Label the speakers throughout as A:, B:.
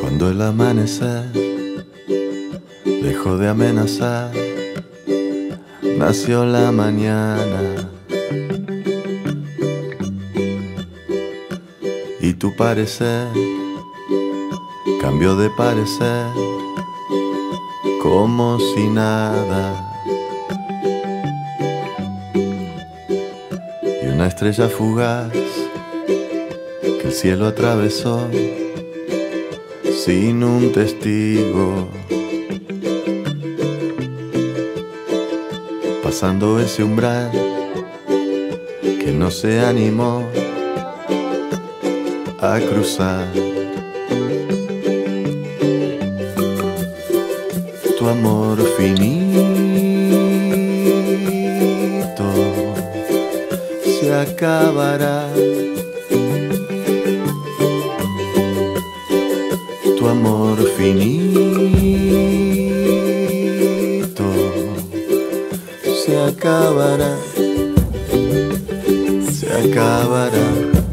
A: Cuando el amanecer dejó de amenazar, nació la mañana. Y tu parecer cambió de parecer como si nada. Una estrella fugaz que el cielo atravesó sin un testigo. Pasando ese umbral que no se animó a cruzar. Tu amor finito acabará. Tu amor finito se acabará. Se acabará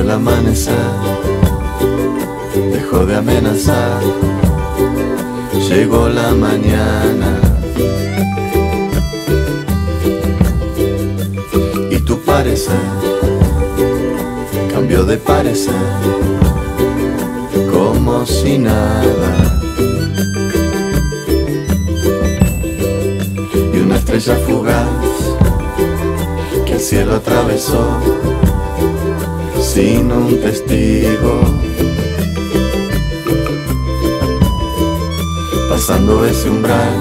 A: El amanecer dejó de amenazar, llegó la mañana. Y tu parecer cambió de parecer como si nada. Y una estrella fugaz que el cielo atravesó sin un testigo. Pasando ese umbral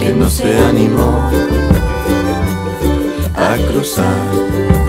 A: que no se animó a cruzar.